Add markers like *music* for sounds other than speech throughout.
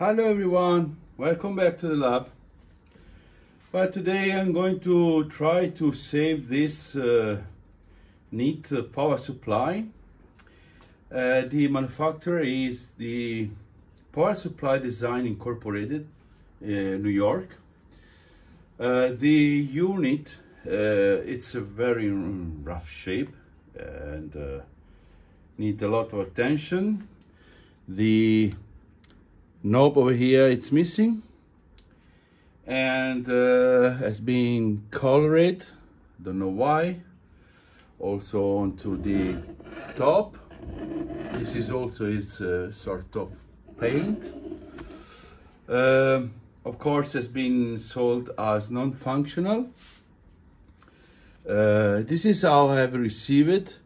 Hello everyone, welcome back to the lab. But today I'm going to try to save this uh, neat uh, power supply. Uh, the manufacturer is the Power Supply Design Incorporated, in New York. Uh, the unit, uh, it's a very rough shape and uh, need a lot of attention. The knob over here, it's missing. And uh, has been colored. Don't know why. Also onto the top. This is also its uh, sort of paint. Uh, of course has been sold as non-functional. Uh, this is how I have received it.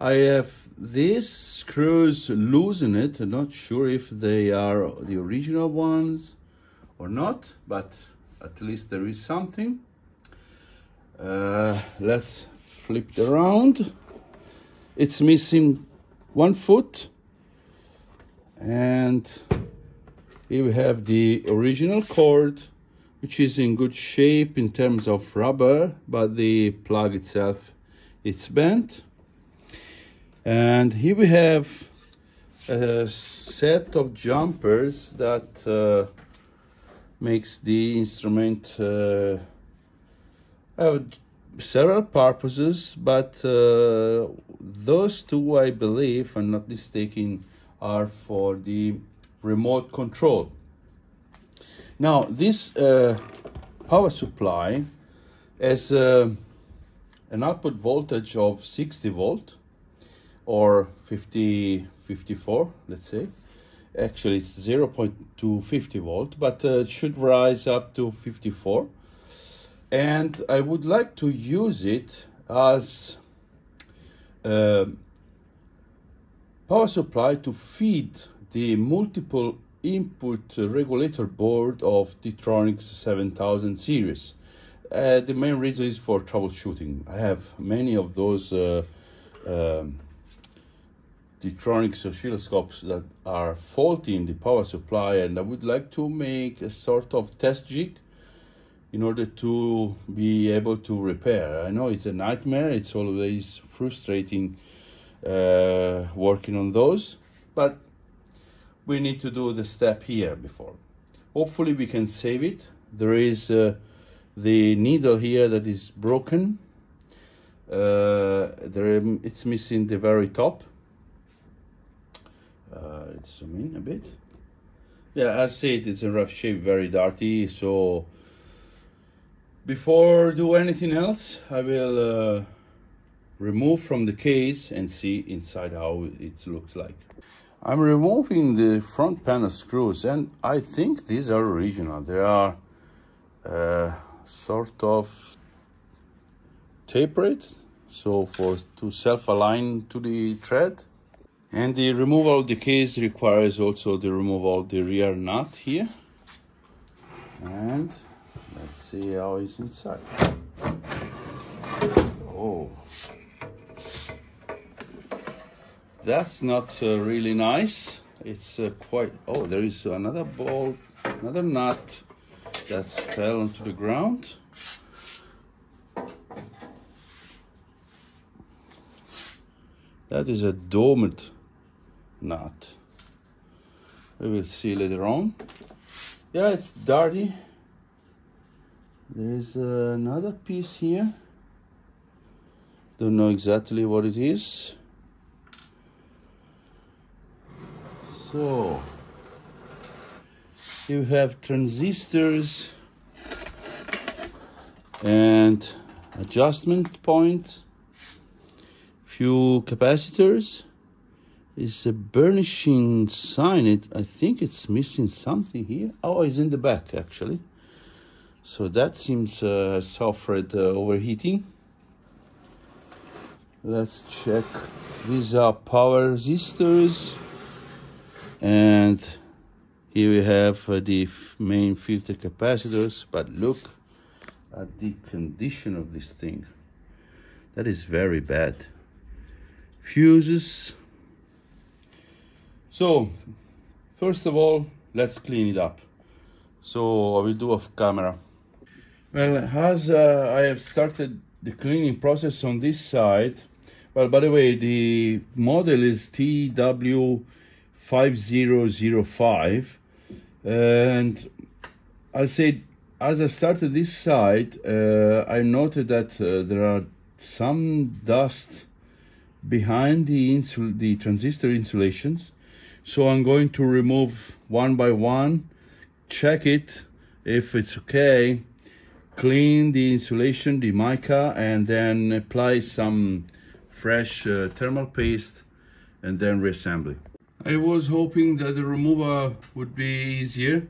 I have these screws loose in it I'm not sure if they are the original ones or not but at least there is something. Uh, let's flip it around. It's missing one foot. And here we have the original cord, which is in good shape in terms of rubber, but the plug itself, it's bent. And here we have a set of jumpers that uh, makes the instrument uh, have several purposes, but uh, those two, I believe, I'm not mistaken, are for the remote control. Now, this uh, power supply has uh, an output voltage of 60 volt or 50, 54, let's say, actually it's 0.250 volt but uh, it should rise up to 54 and I would like to use it as uh, power supply to feed the multiple input regulator board of Tektronix 7000 series. Uh, the main reason is for troubleshooting. I have many of those uh, um, Tektronix oscilloscopes that are faulty in the power supply and I would like to make a sort of test jig in order to be able to repair. I know it's a nightmare, it's always frustrating uh, working on those, but we need to do the step here before. Hopefully we can save it. There is uh, the needle here that is broken. Uh, there, it's missing the very top let's zoom in a bit. Yeah as said it's a rough shape very dirty so before do anything else I will uh, remove from the case and see inside how it looks like. I'm removing the front panel screws and I think these are original. They are uh, sort of tapered so for to self-align to the thread and the removal of the case requires also the removal of the rear nut here. And let's see how it's inside. Oh, that's not uh, really nice. It's uh, quite, oh, there is another bolt, another nut that fell onto the ground. That is a domed not. We will see later on. Yeah, it's dirty. There is another piece here. Don't know exactly what it is. So, you have transistors and adjustment point, few capacitors is a burnishing sign. It, I think it's missing something here. Oh, it's in the back actually. So that seems uh, suffered uh, overheating. Let's check. These are power resistors. And here we have uh, the main filter capacitors. But look at the condition of this thing. That is very bad. Fuses so, first of all, let's clean it up. So I will do off camera. Well as uh, I have started the cleaning process on this side well by the way the model is TW5005 and I said as I started this side uh, I noted that uh, there are some dust behind the the transistor insulations so I'm going to remove one by one check it if it's okay clean the insulation the mica and then apply some fresh uh, thermal paste and then reassembly. I was hoping that the removal would be easier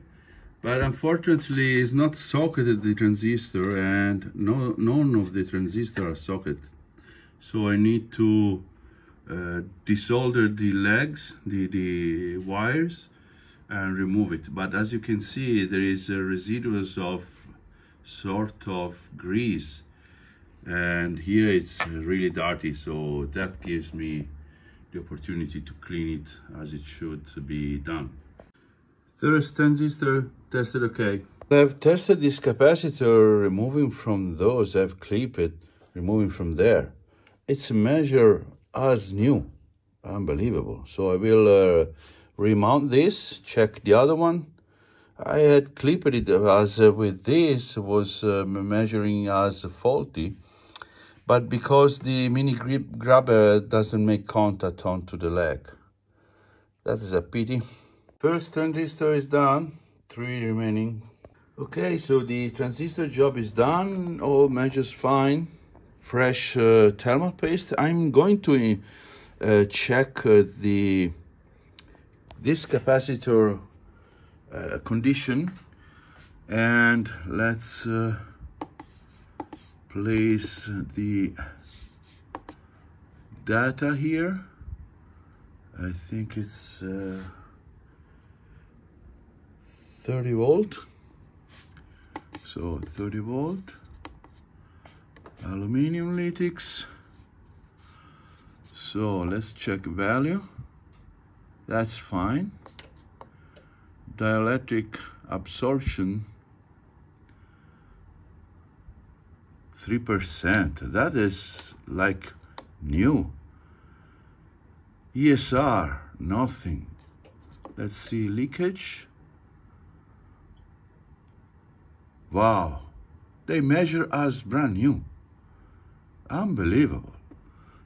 but unfortunately it's not socketed the transistor and no none of the transistor are socketed so I need to uh, desolder the legs, the, the wires, and remove it. But as you can see, there is a residuals of sort of grease. And here it's really dirty, so that gives me the opportunity to clean it as it should be done. First transistor tested okay. I've tested this capacitor removing from those, I've clipped it, removing from there. It's a measure as new. Unbelievable. So I will uh, remount this, check the other one. I had clipped it as uh, with this was uh, measuring as faulty, but because the mini grip grabber doesn't make contact onto the leg. That is a pity. First transistor is done, three remaining. Okay, so the transistor job is done, all measures fine fresh uh, thermal paste. I'm going to uh, check uh, the this capacitor uh, condition and let's uh, place the data here. I think it's uh, 30 volt. So 30 volt aluminium latex. So let's check value. That's fine. Dielectric absorption 3% that is like new. ESR nothing. Let's see leakage. Wow. They measure as brand new Unbelievable.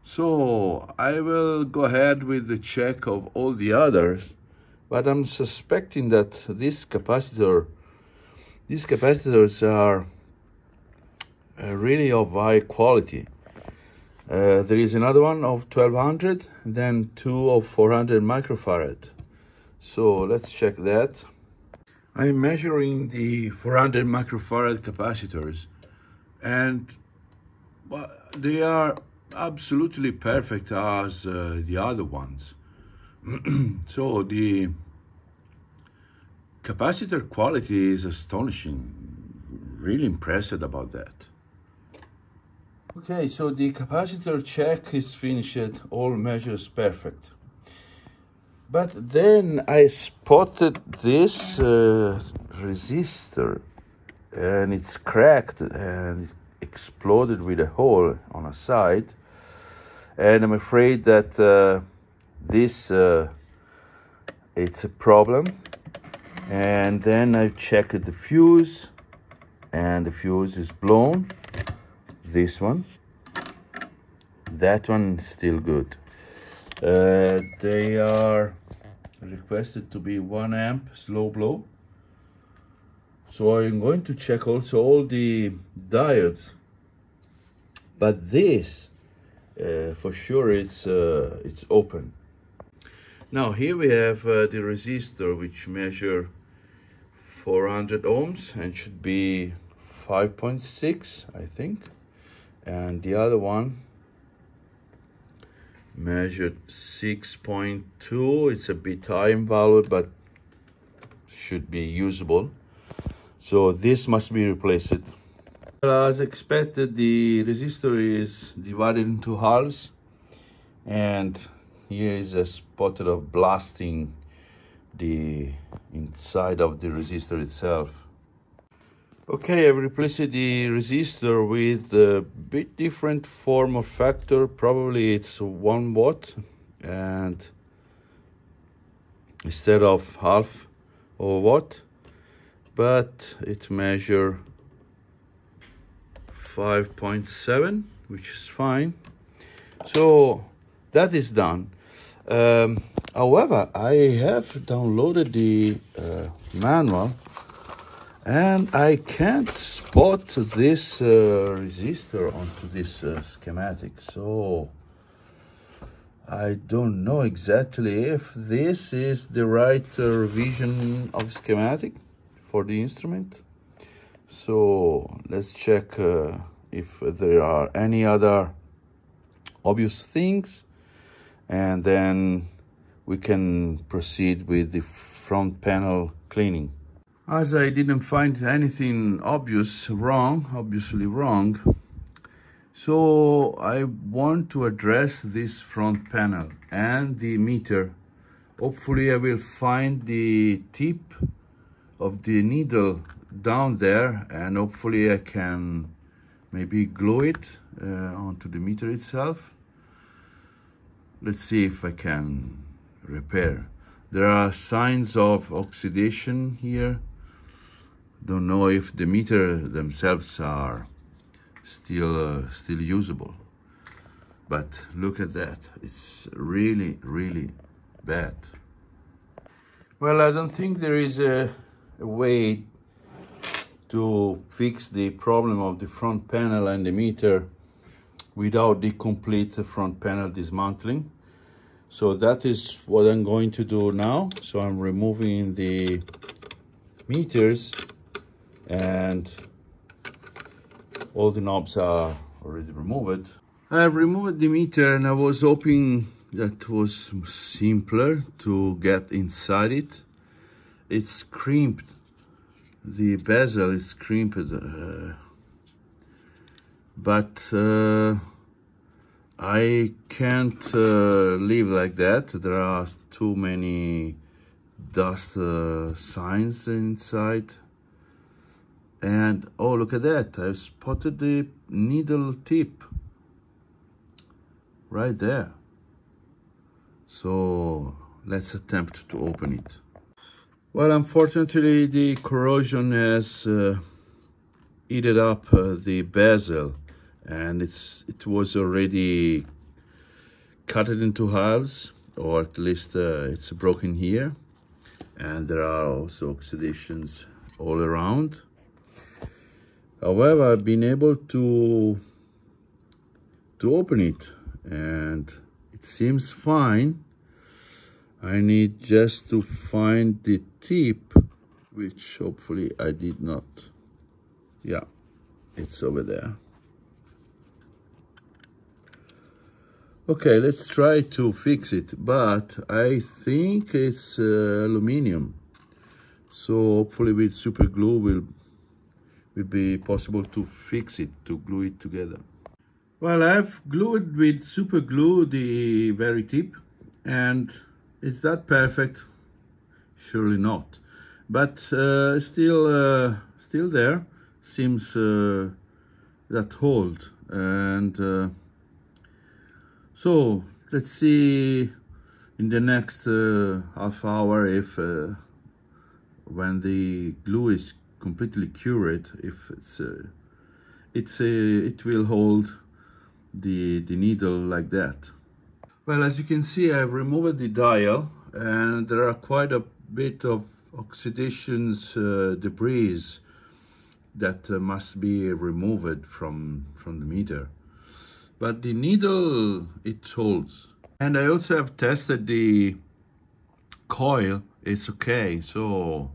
So I will go ahead with the check of all the others, but I'm suspecting that this capacitor, these capacitors are uh, really of high quality. Uh, there is another one of 1200, then two of 400 microfarad. So let's check that. I'm measuring the 400 microfarad capacitors and well, they are absolutely perfect as uh, the other ones. *clears throat* so the capacitor quality is astonishing. Really impressed about that. Okay, so the capacitor check is finished, all measures perfect. But then I spotted this uh, resistor and it's cracked and exploded with a hole on a side. And I'm afraid that uh, this uh, it's a problem. And then I checked the fuse and the fuse is blown. This one. That one still good. Uh, they are requested to be one amp slow blow so I'm going to check also all the diodes. But this, uh, for sure, it's, uh, it's open. Now here we have uh, the resistor which measure 400 ohms and should be 5.6 I think and the other one measured 6.2 it's a bit high in value but should be usable so this must be replaced. As expected, the resistor is divided into halves and here is a spotted of blasting the inside of the resistor itself. Okay, I've replaced the resistor with a bit different form of factor. Probably it's one watt and instead of half of watt, but it measure 5.7, which is fine. So that is done. Um, however, I have downloaded the uh, manual and I can't spot this uh, resistor onto this uh, schematic. So I don't know exactly if this is the right uh, revision of schematic for the instrument. So let's check uh, if there are any other obvious things and then we can proceed with the front panel cleaning. As I didn't find anything obvious wrong, obviously wrong, so I want to address this front panel and the meter. Hopefully I will find the tip of the needle down there and hopefully I can maybe glue it uh, onto the meter itself let's see if I can repair. There are signs of oxidation here. Don't know if the meter themselves are still uh, still usable. But look at that. It's really, really bad. Well, I don't think there is a, a way to fix the problem of the front panel and the meter without the complete front panel dismantling. So that is what I'm going to do now. So I'm removing the meters and all the knobs are already removed. I've removed the meter and I was hoping that was simpler to get inside it. It's crimped. The bezel is crimped. Uh, but uh, I can't uh, live like that. There are too many dust uh, signs inside. And oh, look at that. I've spotted the needle tip right there. So let's attempt to open it. Well, unfortunately, the corrosion has uh, eaten up uh, the bezel and it's it was already cut into halves or at least uh, it's broken here. And there are also oxidations all around. However I've been able to to open it and it seems fine I need just to find the tip which hopefully I did not yeah it's over there Okay, let's try to fix it, but I think it's uh, aluminium. So hopefully with super glue will will be possible to fix it, to glue it together. Well, I've glued with super glue the very tip and is that perfect? Surely not. But uh, still, uh, still there, seems uh, that hold and so let's see in the next uh, half hour if uh, when the glue is completely cured, if it's uh, it's it will hold the the needle like that. Well, as you can see, I've removed the dial, and there are quite a bit of oxidations uh, debris that uh, must be removed from from the meter. But the needle it holds. And I also have tested the coil. It's okay. So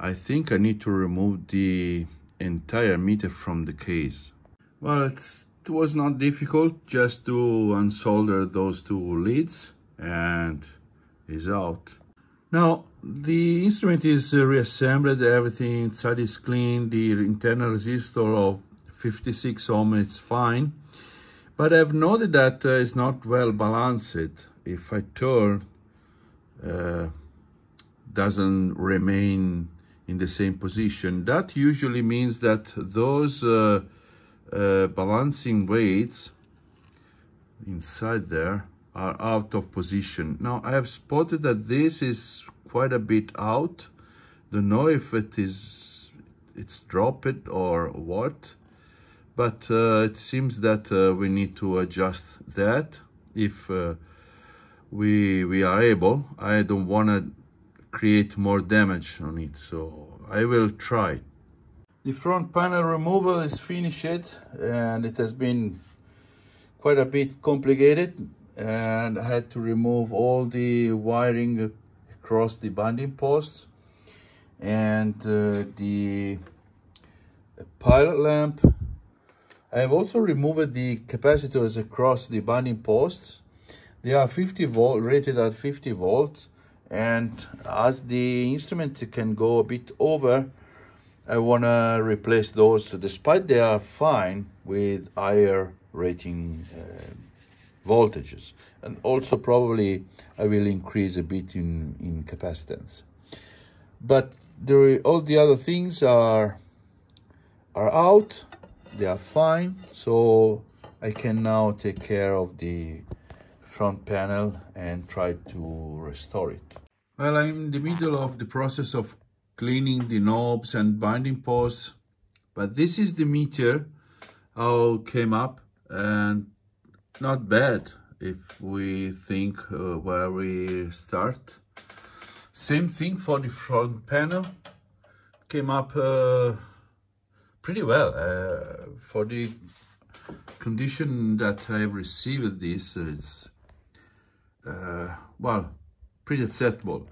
I think I need to remove the entire meter from the case. Well it was not difficult just to unsolder those two leads and is out. Now the instrument is reassembled. Everything inside is clean. The internal resistor of 56 ohm is fine. But I've noted that uh, it's not well balanced. If I turn uh, doesn't remain in the same position. That usually means that those uh, uh, balancing weights inside there are out of position. Now I have spotted that this is quite a bit out. Don't know if it is it's dropped or what, but uh, it seems that uh, we need to adjust that if uh, we we are able. I don't want to create more damage on it, so I will try. The front panel removal is finished and it has been quite a bit complicated and I had to remove all the wiring across the binding posts and uh, the pilot lamp. I have also removed the capacitors across the binding posts. They are 50 volt, rated at 50 volts and as the instrument can go a bit over, I want to replace those despite they are fine with higher rating uh, voltages and also probably I will increase a bit in, in capacitance. But all the other things are, are out, they are fine, so I can now take care of the front panel and try to restore it. Well, I'm in the middle of the process of cleaning the knobs and binding posts, but this is the meter how came up and not bad if we think uh, where we start. Same thing for the front panel. Came up uh, pretty well. Uh, for the condition that I received this, it's, uh, well, pretty acceptable.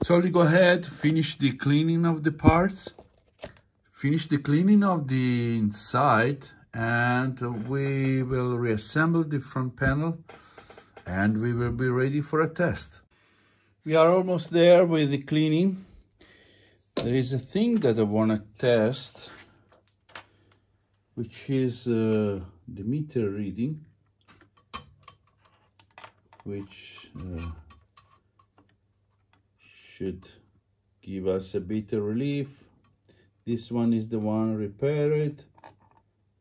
So we go ahead, finish the cleaning of the parts, finish the cleaning of the inside and we will reassemble the front panel and we will be ready for a test. We are almost there with the cleaning. There is a thing that I want to test, which is uh, the meter reading, which uh, should give us a bit of relief. This one is the one repaired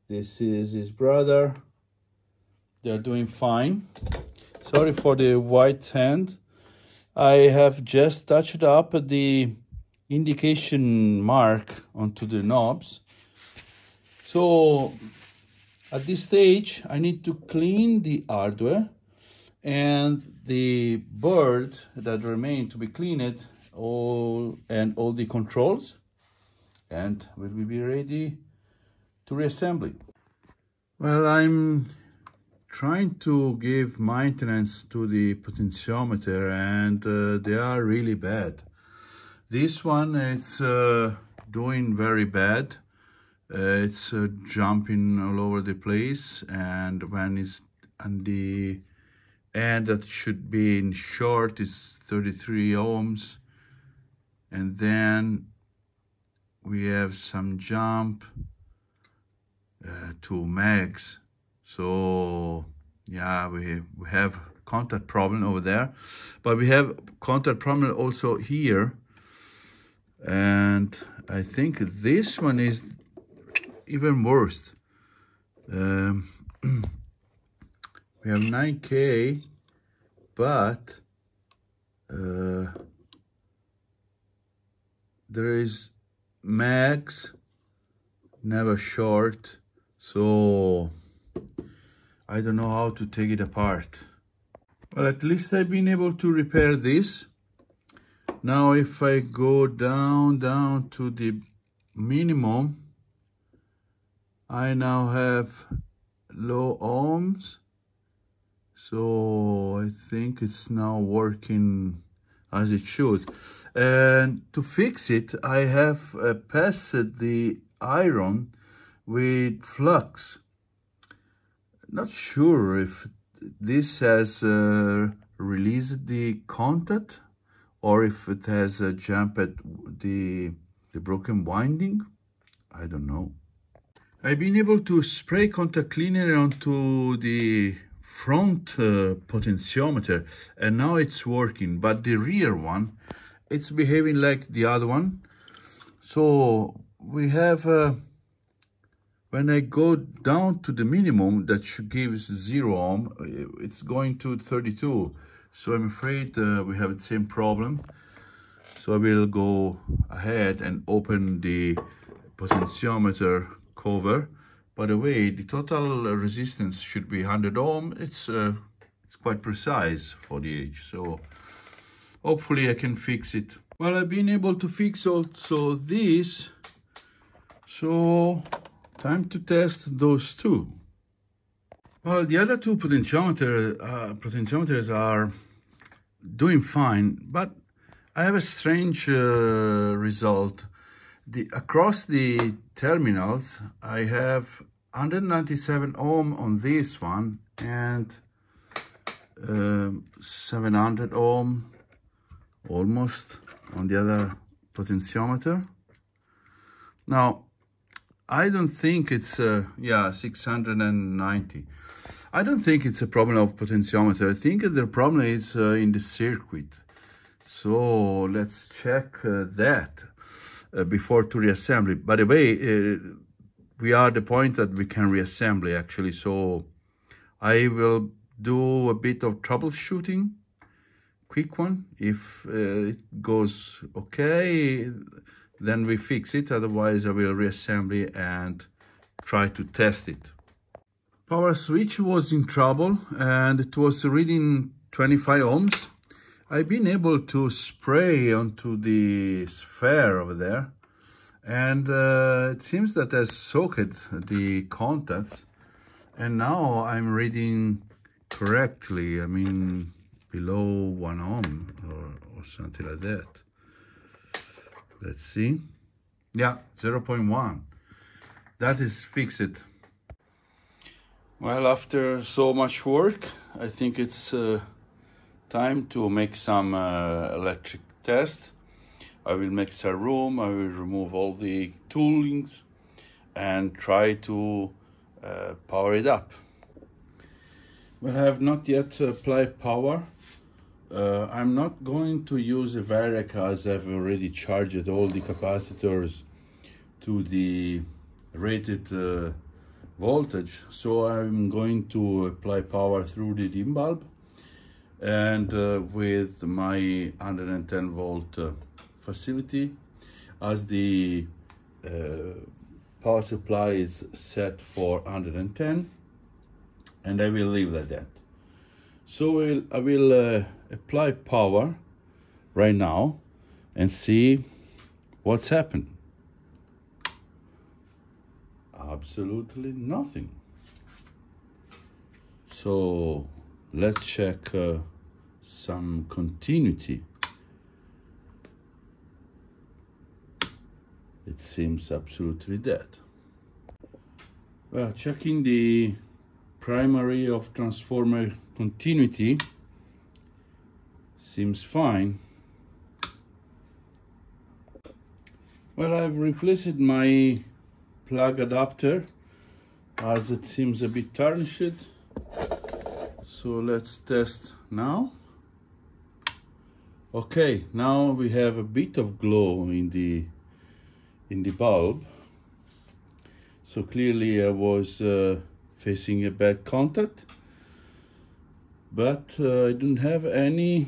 this is his brother. They're doing fine. Sorry for the white hand. I have just touched up the indication mark onto the knobs. So at this stage, I need to clean the hardware and the board that remain to be cleaned all and all the controls and will we be ready to reassembly. Well, I'm trying to give maintenance to the potentiometer and uh, they are really bad. This one is uh, doing very bad. Uh, it's uh, jumping all over the place and when it's on the end that should be in short is 33 ohms and then we have some jump uh, to megs. So yeah, we, we have contact problem over there, but we have contact problem also here. And I think this one is even worse. Um, *clears throat* we have 9K, but uh, there is max, never short, so I don't know how to take it apart. Well, at least I've been able to repair this. Now if I go down, down to the minimum, I now have low ohms. So I think it's now working as it should. And to fix it, I have uh, passed the iron with flux. Not sure if this has uh, released the contact or if it has uh, jumped the, the broken winding. I don't know. I've been able to spray contact cleaner onto the front uh, potentiometer and now it's working but the rear one it's behaving like the other one. So we have, uh, when I go down to the minimum that should give zero ohm, it's going to 32. So I'm afraid uh, we have the same problem. So I will go ahead and open the potentiometer cover. By the way, the total resistance should be 100 ohm. It's uh, it's quite precise for the age. So hopefully I can fix it. Well, I've been able to fix also this. So time to test those two. Well, the other two potentiometer, uh, potentiometers are doing fine, but I have a strange uh, result. The, across the terminals, I have 197 ohm on this one and uh, 700 ohm almost on the other potentiometer. Now, I don't think it's, uh, yeah, 690. I don't think it's a problem of potentiometer. I think the problem is uh, in the circuit. So let's check uh, that before to reassemble. By the way, uh, we are at the point that we can reassemble actually. So I will do a bit of troubleshooting, quick one. If uh, it goes okay, then we fix it. Otherwise, I will reassemble and try to test it. Power switch was in trouble and it was reading 25 ohms. I've been able to spray onto the sphere over there and uh, it seems that I soaked the contacts and now I'm reading correctly. I mean, below one ohm or, or something like that. Let's see. Yeah, 0.1. That is fixed. Well, after so much work, I think it's uh, time to make some uh, electric test. I will make a room, I will remove all the toolings and try to uh, power it up. Well, I have not yet applied power uh, I'm not going to use a Variac as I've already charged all the capacitors to the rated uh, voltage. So I'm going to apply power through the dim bulb and uh, with my 110 volt uh, facility as the uh, power supply is set for 110 and I will leave it at that. So we'll, I will uh, apply power right now and see what's happened. Absolutely nothing. So let's check uh, some continuity. It seems absolutely dead. Well, checking the primary of transformer continuity seems fine. Well, I've replaced my plug adapter as it seems a bit tarnished. So let's test now. Okay, now we have a bit of glow in the in the bulb. So clearly I was uh, facing a bad contact but uh, I don't have any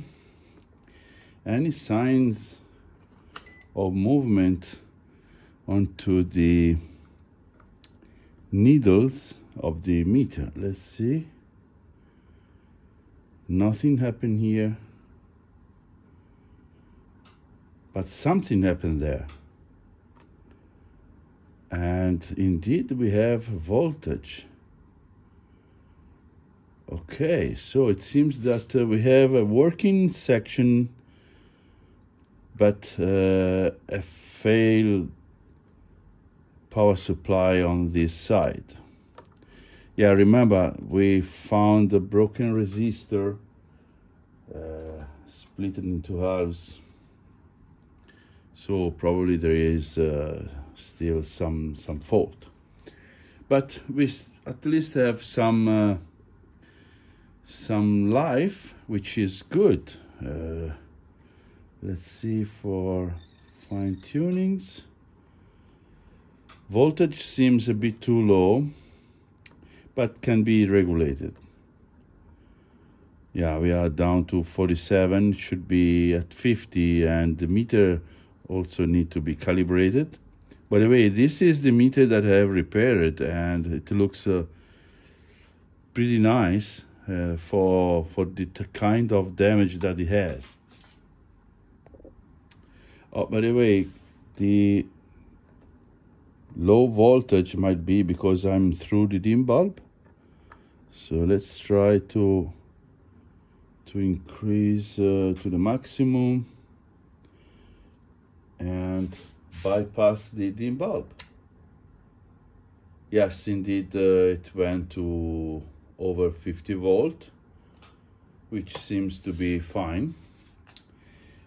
any signs of movement onto the needles of the meter let's see nothing happened here but something happened there and indeed we have voltage Okay, so it seems that uh, we have a working section, but uh, a failed power supply on this side. Yeah, remember, we found a broken resistor, uh, split it into halves. So probably there is uh, still some, some fault. But we at least have some uh, some life, which is good. Uh, let's see for fine tunings voltage seems a bit too low but can be regulated. Yeah we are down to 47 should be at 50 and the meter also need to be calibrated. By the way this is the meter that I have repaired and it looks uh, pretty nice uh, for for the kind of damage that it has. Oh by the way the low voltage might be because I'm through the dim bulb so let's try to to increase uh, to the maximum and bypass the dim bulb. Yes, indeed, uh, it went to over 50 volt, which seems to be fine.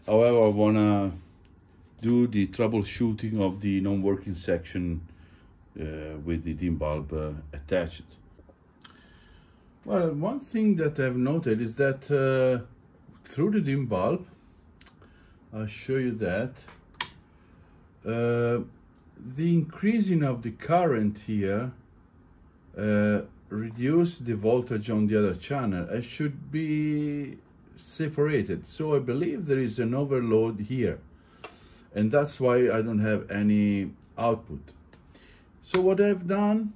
However, I want to do the troubleshooting of the non-working section uh, with the dim bulb uh, attached. Well, one thing that I've noted is that uh, through the dim bulb, I'll show you that, uh, the increasing of the current here uh, reduce the voltage on the other channel. It should be separated. So I believe there is an overload here. And that's why I don't have any output. So what I've done,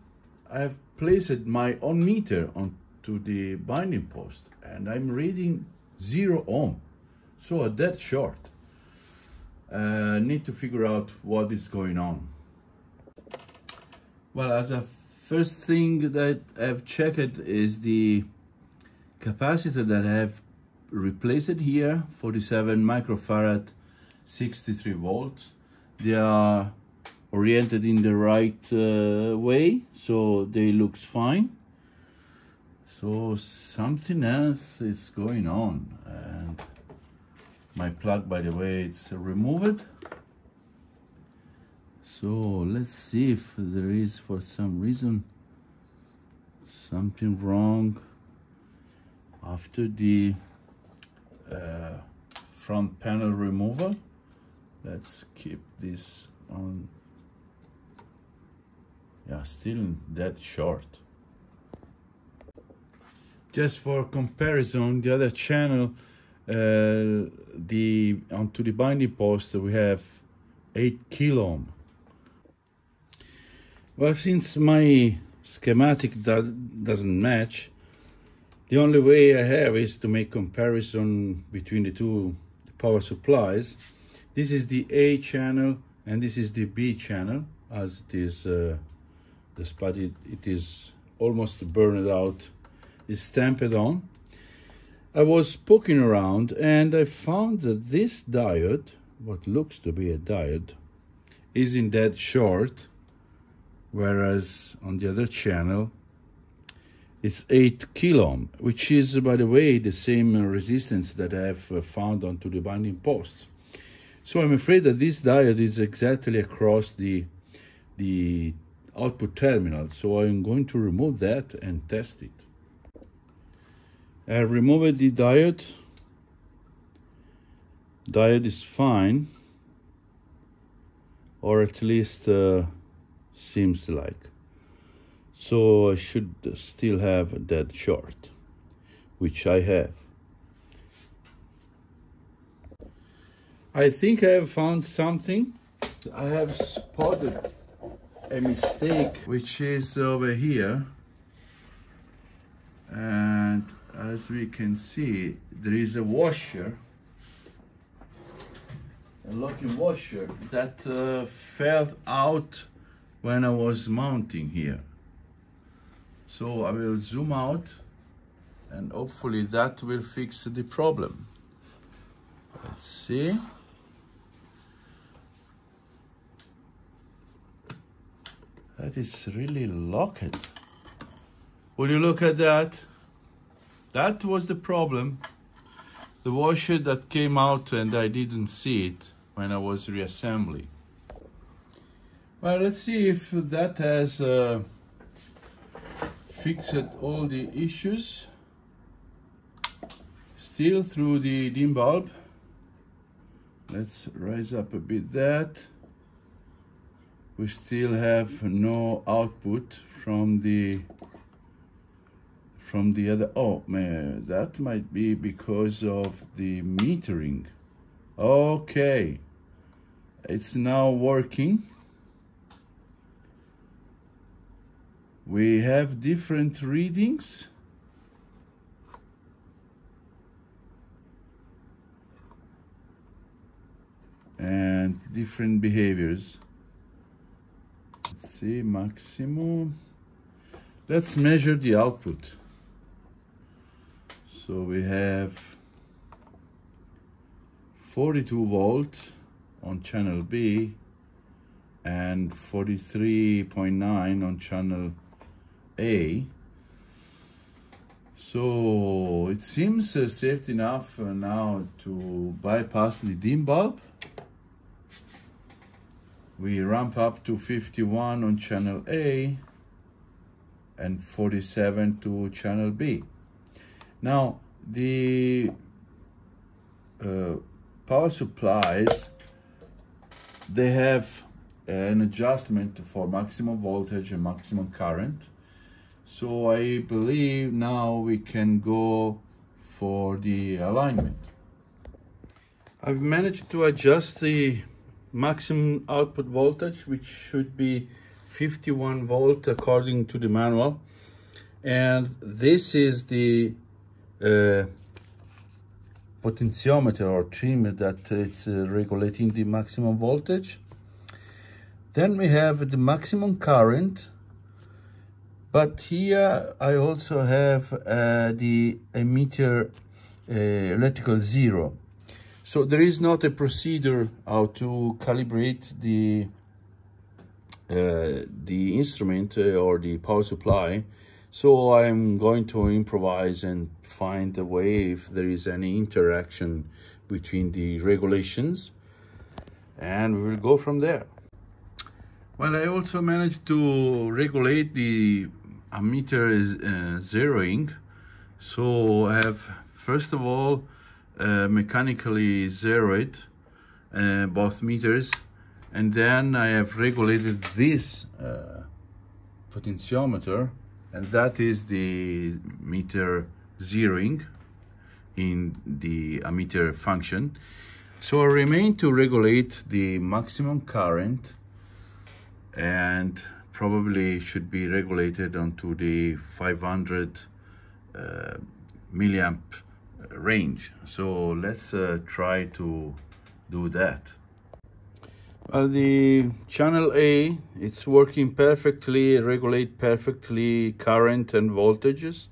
I've placed my own meter on to the binding post and I'm reading zero ohm. So a dead short. Uh, need to figure out what is going on. Well, as a first thing that I've checked is the capacitor that I have replaced here, 47 microfarad, 63 volts. They are oriented in the right uh, way, so they looks fine. So something else is going on and my plug by the way it's removed. So let's see if there is for some reason something wrong after the uh, front panel removal. Let's keep this on. Yeah, still that short. Just for comparison, the other channel, uh, the onto the binding post, we have 8 kilo ohm. Well, since my schematic do doesn't match, the only way I have is to make comparison between the two power supplies. This is the A channel and this is the B channel as it is uh, the spot it, it is almost burned out stamped on. I was poking around and I found that this diode, what looks to be a diode, is in dead short, whereas on the other channel it's 8 kilo ohm, which is, by the way, the same resistance that I have uh, found onto the binding post. So I'm afraid that this diode is exactly across the, the output terminal. So I'm going to remove that and test it. I removed the diode. Diode is fine, or at least uh, seems like. So I should still have dead short, which I have. I think I have found something. I have spotted a mistake, which is over here. And as we can see, there is a washer, a locking washer that uh, fell out when I was mounting here. So I will zoom out and hopefully that will fix the problem. Let's see. That is really locked. Would you look at that? That was the problem. The washer that came out and I didn't see it when I was reassembling. Well, let's see if that has uh, fixed all the issues. Still through the dim bulb. let's raise up a bit that we still have no output from the from the other oh man that might be because of the metering. Okay. It's now working. We have different readings. And different behaviors. Let's see maximum. Let's measure the output so we have 42 volt on channel B and 43.9 on channel A so it seems uh, safe enough uh, now to bypass the dim bulb we ramp up to 51 on channel A and 47 to channel B. Now, the uh, power supplies, they have an adjustment for maximum voltage and maximum current. So I believe now we can go for the alignment. I've managed to adjust the maximum output voltage which should be 51 volt according to the manual and this is the uh, potentiometer or trimmer that is uh, regulating the maximum voltage then we have the maximum current but here I also have uh, the emitter uh, electrical zero so there is not a procedure how to calibrate the uh, the instrument uh, or the power supply. So I'm going to improvise and find a way if there is any interaction between the regulations and we will go from there. Well, I also managed to regulate the ammeter uh, zeroing. So I have, first of all, uh, mechanically zero it, uh, both meters. And then I have regulated this uh, potentiometer, and that is the meter zeroing in the ammeter function. So I remain to regulate the maximum current and probably should be regulated onto the 500 uh, milliamp range. So let's uh, try to do that. Well, the channel A, it's working perfectly, regulate perfectly current and voltages.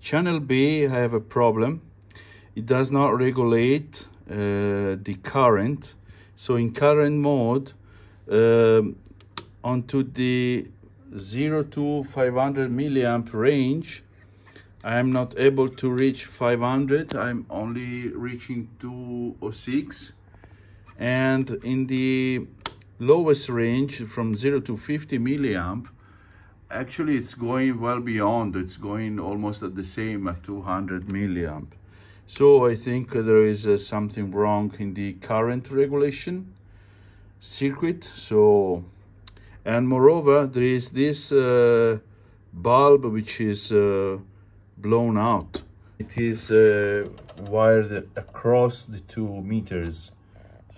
Channel B, I have a problem. It does not regulate uh, the current. So in current mode, uh, onto the 0 to 500 milliamp range, I'm not able to reach 500 I'm only reaching 206 and in the lowest range from 0 to 50 milliamp actually it's going well beyond. It's going almost at the same at 200 milliamp. So I think there is uh, something wrong in the current regulation circuit so and moreover there is this uh, bulb which is uh, blown out. It is uh, wired across the two meters,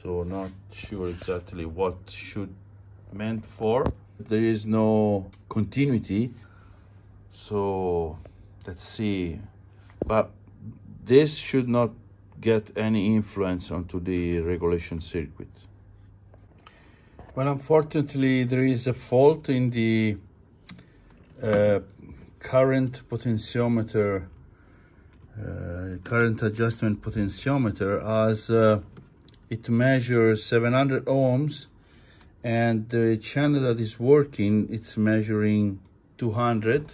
so not sure exactly what should meant for. There is no continuity, so let's see. But this should not get any influence onto the regulation circuit. Well, unfortunately, there is a fault in the uh, current potentiometer, uh, current adjustment potentiometer as uh, it measures 700 ohms and the channel that is working it's measuring 200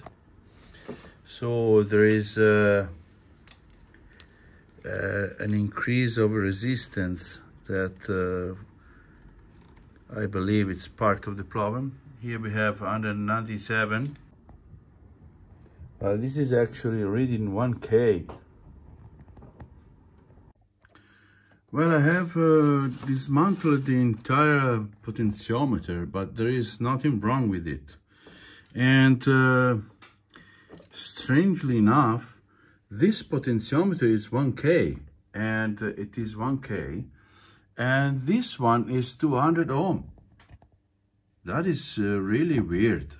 so there is uh, uh, an increase of resistance that uh, I believe it's part of the problem. Here we have 197 uh, this is actually reading 1K. Well, I have uh, dismantled the entire potentiometer, but there is nothing wrong with it. And uh, strangely enough, this potentiometer is 1K, and uh, it is 1K, and this one is 200 ohm. That is uh, really weird.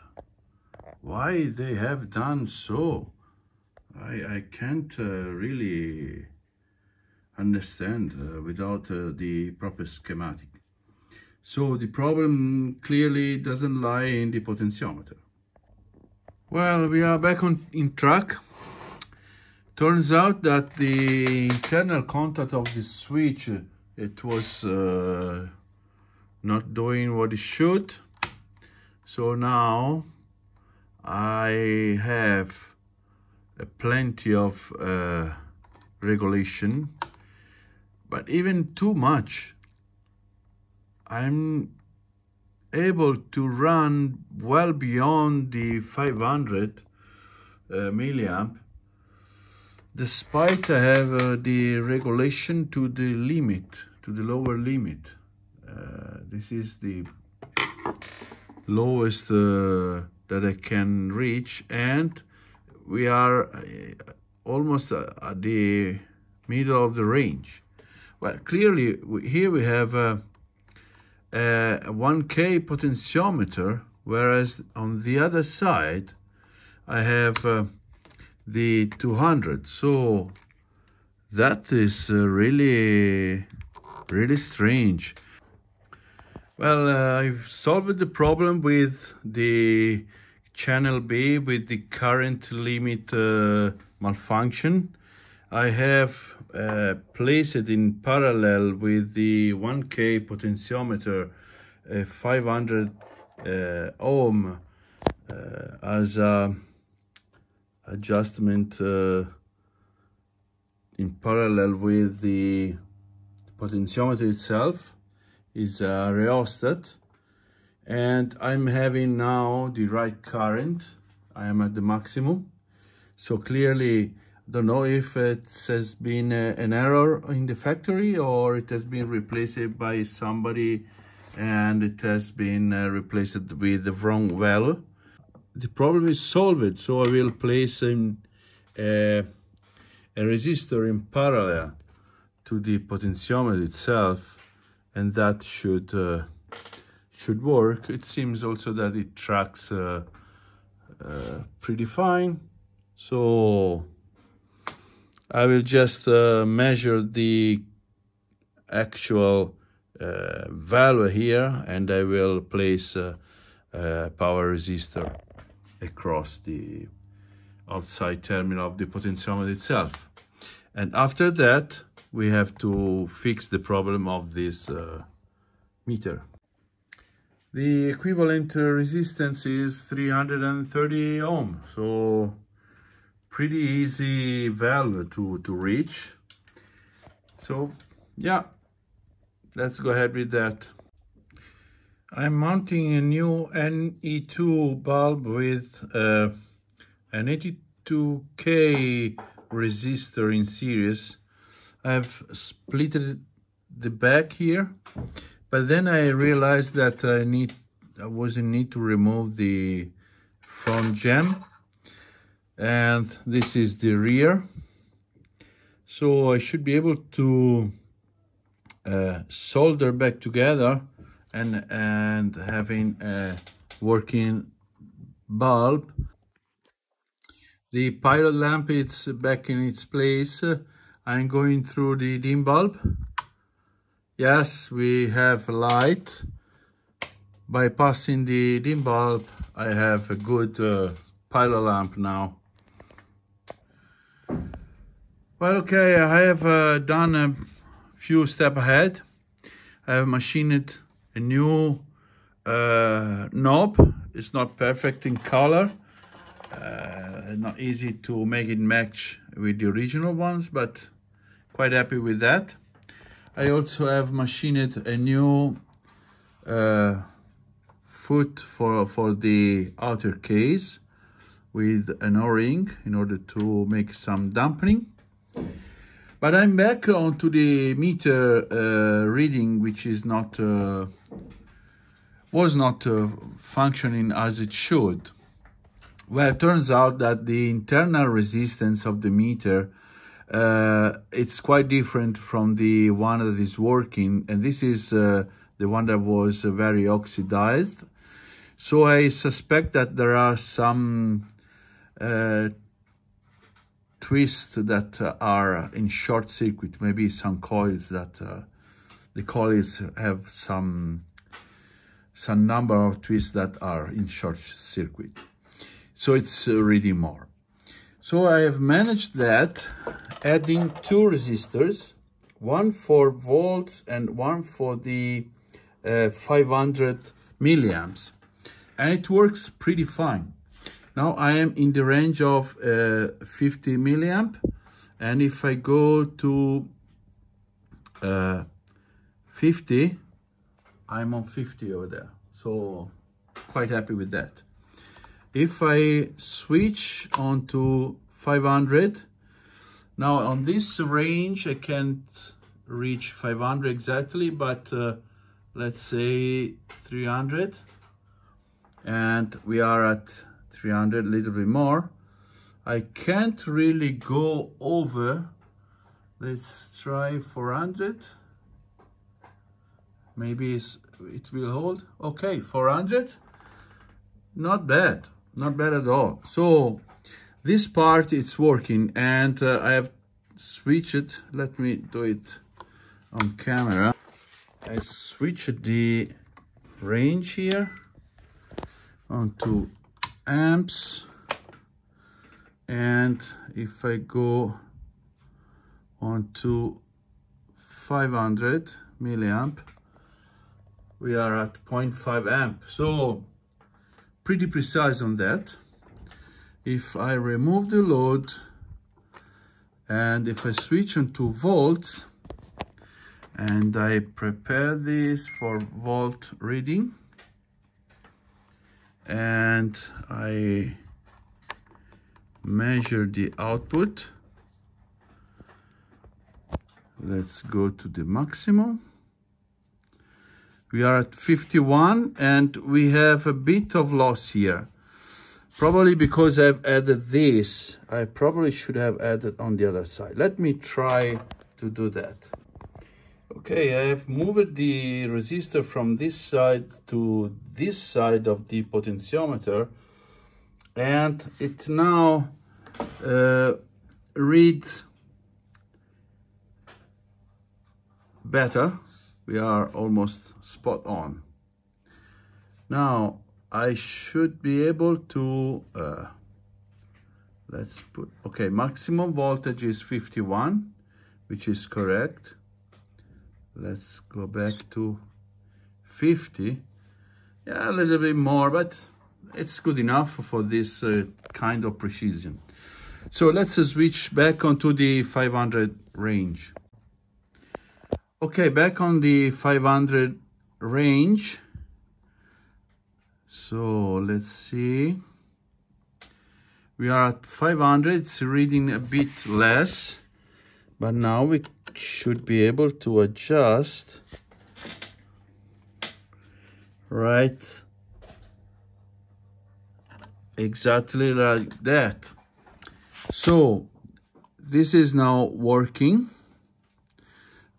Why they have done so? I, I can't uh, really understand uh, without uh, the proper schematic. So the problem clearly doesn't lie in the potentiometer. Well, we are back on in track. Turns out that the internal contact of the switch, it was uh, not doing what it should. So now I have plenty of uh, regulation but even too much I'm able to run well beyond the 500 uh, milliamp despite I have uh, the regulation to the limit to the lower limit. Uh, this is the lowest uh, that I can reach and we are uh, almost at the middle of the range well, clearly here we have a, a 1K potentiometer, whereas on the other side, I have uh, the 200. So that is uh, really, really strange. Well, uh, I've solved the problem with the channel B with the current limit uh, malfunction. I have uh, placed it in parallel with the 1K potentiometer uh, 500 uh, ohm uh, as a adjustment uh, in parallel with the potentiometer itself is a rheostat and I'm having now the right current. I am at the maximum. So clearly don't know if it has been a, an error in the factory or it has been replaced by somebody and it has been uh, replaced with the wrong value. The problem is solved, so I will place in a, a resistor in parallel to the potentiometer itself and that should uh, should work. It seems also that it tracks uh, uh pretty fine. So I will just uh, measure the actual uh, value here and I will place a, a power resistor across the outside terminal of the potentiometer itself. And after that, we have to fix the problem of this uh, meter. The equivalent resistance is 330 ohm, so pretty easy value to, to reach. So yeah, let's go ahead with that. I'm mounting a new NE2 bulb with uh, an 82K resistor in series. I've split the back here, but then I realized that I need I was in need to remove the front gem and this is the rear. So I should be able to uh, solder back together and and having a working bulb. The pilot lamp is back in its place. I'm going through the dim bulb. Yes we have light. By passing the dim bulb I have a good uh, pilot lamp now well, okay, I have uh, done a few steps ahead. I have machined a new uh, knob. It's not perfect in color. Uh, not easy to make it match with the original ones, but quite happy with that. I also have machined a new uh, foot for, for the outer case with an O-ring in order to make some dampening. But I'm back onto the meter uh, reading, which is not uh, was not uh, functioning as it should. Well, it turns out that the internal resistance of the meter uh, it's quite different from the one that is working, and this is uh, the one that was uh, very oxidized. So I suspect that there are some twists that uh, are in short circuit, maybe some coils that uh, the coils have some some number of twists that are in short circuit. So it's uh, reading more. So I have managed that adding two resistors, one for volts and one for the uh, 500 milliamps. And it works pretty fine. Now I am in the range of uh, 50 milliamp. And if I go to uh, 50, I'm on 50 over there. So quite happy with that. If I switch on to 500, now on this range I can't reach 500 exactly, but uh, let's say 300. And we are at 300, a little bit more. I can't really go over. Let's try 400. Maybe it will hold. Okay, 400. Not bad, not bad at all. So this part is working and uh, I have switched it. Let me do it on camera. I switched the range here onto amps. And if I go on to 500 milliamp we are at 0.5 amp. So pretty precise on that. If I remove the load and if I switch on to volts and I prepare this for volt reading and I measure the output. Let's go to the maximum. We are at 51 and we have a bit of loss here. Probably because I've added this I probably should have added on the other side. Let me try to do that Okay, I have moved the resistor from this side to this side of the potentiometer and it now uh, reads better. We are almost spot on. Now I should be able to, uh, let's put, okay, maximum voltage is 51, which is correct let's go back to 50 yeah a little bit more but it's good enough for this uh, kind of precision. So let's uh, switch back onto the 500 range. Okay back on the 500 range. So let's see. We are at 500 it's reading a bit less but now we should be able to adjust right exactly like that. So this is now working.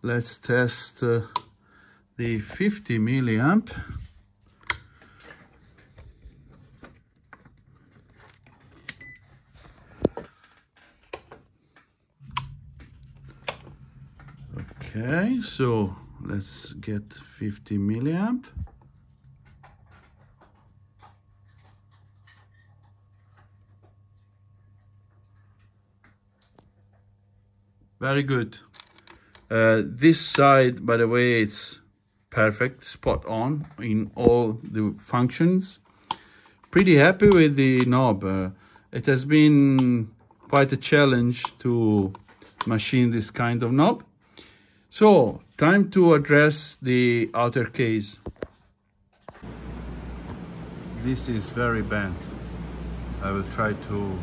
Let's test uh, the 50 milliamp Okay, so let's get 50 milliamp. Very good. Uh, this side, by the way, it's perfect, spot on in all the functions. Pretty happy with the knob. Uh, it has been quite a challenge to machine this kind of knob. So, time to address the outer case. This is very bent. I will try to,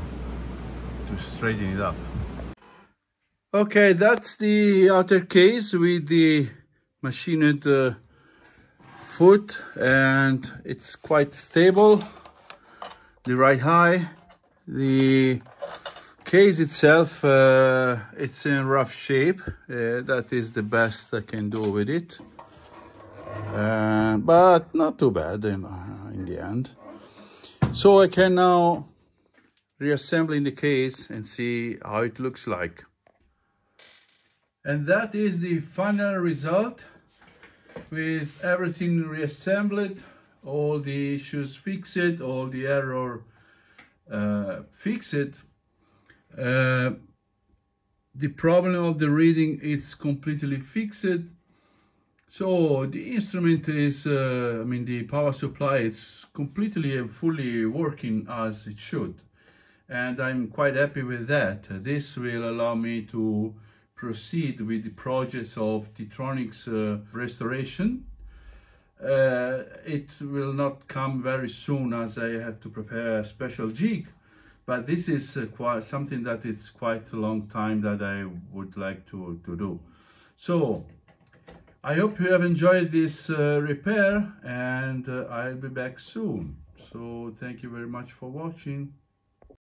to straighten it up. Okay, that's the outer case with the machined uh, foot and it's quite stable. The right high, the case itself, uh, it's in rough shape. Uh, that is the best I can do with it. Uh, but not too bad in, in the end. So I can now reassemble in the case and see how it looks like. And that is the final result with everything reassembled, all the issues fixed, all the error uh, fixed. Uh, the problem of the reading is completely fixed. So the instrument is, uh, I mean, the power supply is completely and fully working as it should. And I'm quite happy with that. This will allow me to proceed with the projects of Tektronix uh, restoration. Uh, it will not come very soon as I have to prepare a special jig, but this is uh, quite something that it's quite a long time that I would like to, to do. So I hope you have enjoyed this uh, repair and uh, I'll be back soon. So thank you very much for watching.